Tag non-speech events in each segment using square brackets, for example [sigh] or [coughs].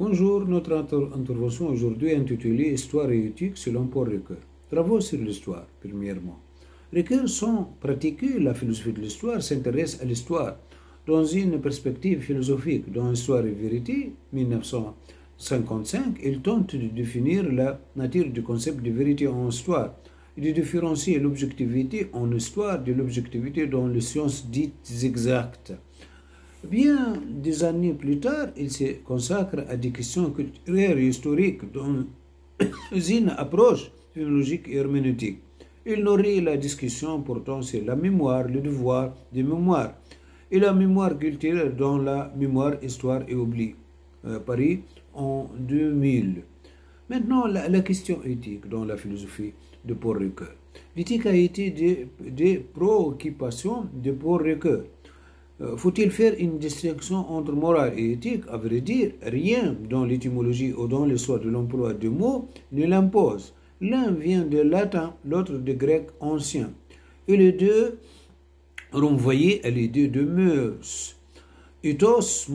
Bonjour, notre intervention aujourd'hui est intitulée Histoire et éthique selon Paul Ricoeur. Travaux sur l'histoire, premièrement. Ricoeur, sans pratiquer la philosophie de l'histoire, s'intéresse à l'histoire dans une perspective philosophique. Dans Histoire et vérité, 1955, il tente de définir la nature du concept de vérité en histoire et de différencier l'objectivité en histoire de l'objectivité dans les sciences dites exactes. Bien des années plus tard, il se consacre à des questions culturelles et historiques dans [coughs] une approche philologique et herméneutique. Il nourrit la discussion portant sur la mémoire, le devoir de mémoire et la mémoire culturelle dans la mémoire, histoire et oubli. Euh, Paris en 2000. Maintenant, la, question éthique dans la philosophie de Paul Ricoeur. L'éthique a été des, des préoccupations de Paul Ricoeur. Euh, faut-il faire une distinction entre morale et éthique? À vrai dire, rien dans l'étymologie ou dans l'histoire de l'emploi de mots ne l'impose. L'un vient de latin, l'autre de grec ancien. Et les deux renvoyaient à l'idée de mœurs. Ethos,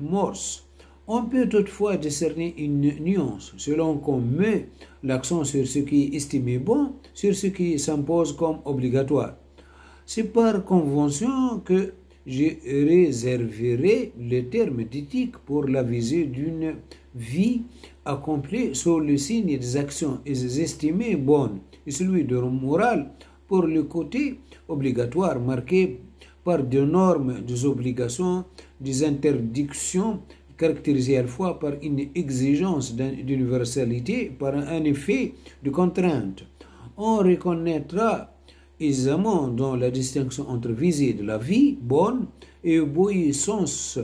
mors. On peut toutefois discerner une nuance selon qu'on met l'accent sur ce qui est estimé bon, sur ce qui s'impose comme obligatoire. C'est par convention que je réserverai le terme d'éthique pour la visée d'une vie accomplie sous le signe des actions estimées bonnes, et celui de morale pour le côté obligatoire marqué par des normes, des obligations, des interdictions caractérisées à la fois par une exigence d'universalité, par un effet de contrainte. On reconnaîtra aisément dans la distinction entre visée de la vie bonne et obéissance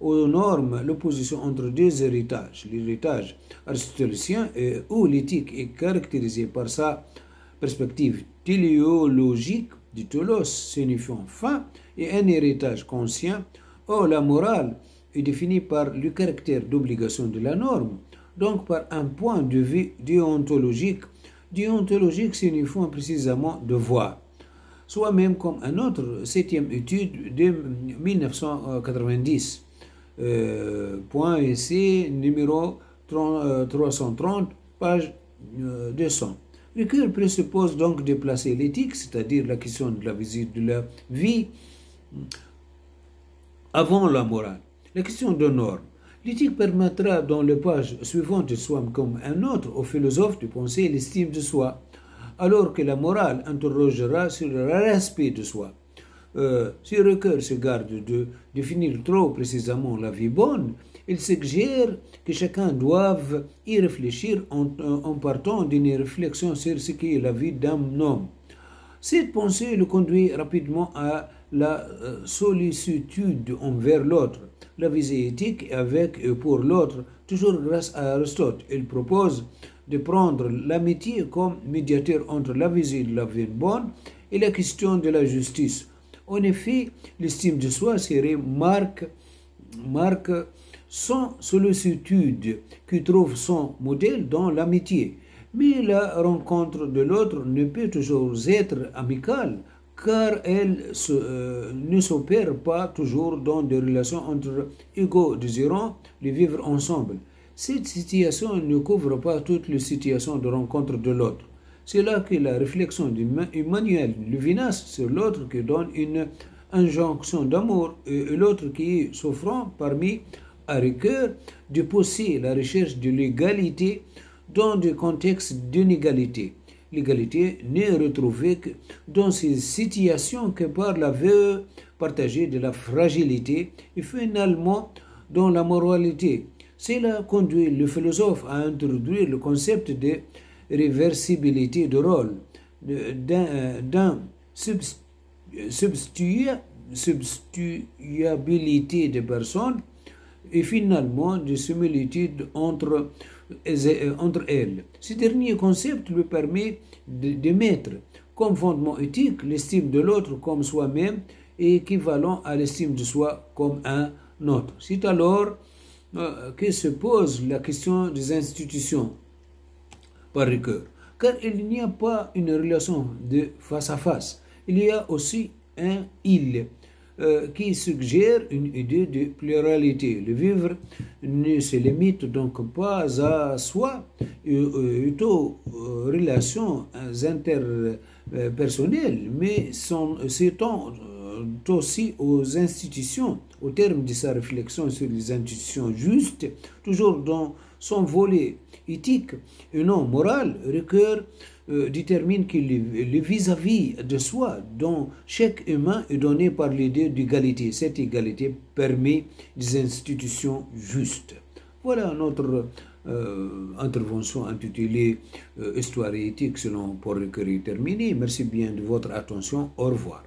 aux normes, l'opposition entre deux héritages, l'héritage aristotélicien et où l'éthique est caractérisée par sa perspective téléologique du telos signifiant fin et un héritage conscient, où la morale est définie par le caractère d'obligation de la norme, donc par un point de vue déontologique déontologique signifiant précisément devoir, soit même comme un autre septième étude de 1990, euh, point essai numéro 330, euh, page 200. Euh, Ricoeur présuppose donc de placer l'éthique, c'est-à-dire la question de la visite de la vie, avant la morale. La question de normes L'éthique permettra dans les pages suivantes de soi comme un autre aux philosophes de penser l'estime de soi, alors que la morale interrogera sur le respect de soi. Euh, si le se garde de définir trop précisément la vie bonne, il suggère que chacun doive y réfléchir en, en partant d'une réflexion sur ce qu'est la vie d'un homme. Cette pensée le conduit rapidement à la euh, sollicitude envers l'autre, la visée éthique avec et pour l'autre, toujours grâce à Aristote. Il propose de prendre l'amitié comme médiateur entre la visée de la vie bonne et la question de la justice. En effet, l'estime de soi serait marque, marque sans sollicitude qui trouve son modèle dans l'amitié. Mais la rencontre de l'autre ne peut toujours être amicale car elle euh, ne s'opère pas toujours dans des relations entre égaux désirant de vivre ensemble. Cette situation ne couvre pas toutes les situations de rencontre de l'autre. C'est là que la réflexion d'Emmanuel Levinas sur l'autre qui donne une injonction d'amour et l'autre qui est souffrant parmi à cœur de pousser la recherche de l'égalité dans des contextes d'inégalité. L'égalité n'est retrouvée que dans ces situations que par la vue partagée de la fragilité et finalement dans la moralité. Cela conduit le philosophe à introduire le concept de réversibilité de rôle, d'un substituabilité de personnes et finalement de similitude entre entre elles. Ce dernier concept lui permet de, mettre comme fondement éthique l'estime de l'autre comme soi-même et équivalent à l'estime de soi comme un autre. C'est alors euh, que se pose la question des institutions par cœur. Car il n'y a pas une relation de face à face. Il y a aussi un il. Euh, qui suggère une idée de pluralité. Le vivre ne se limite donc pas à soi et aux relations interpersonnelles, mais s'étend aussi aux institutions. Au terme de sa réflexion sur les institutions justes, toujours dans son volet éthique et non moral, Ricoeur euh, détermine que le vis-à-vis de soi dont chaque humain est donné par l'idée d'égalité. Cette égalité permet des institutions justes. Voilà notre euh, intervention intitulée euh, Histoire et éthique selon Paul Ricoeur terminée. Merci bien de votre attention. Au revoir.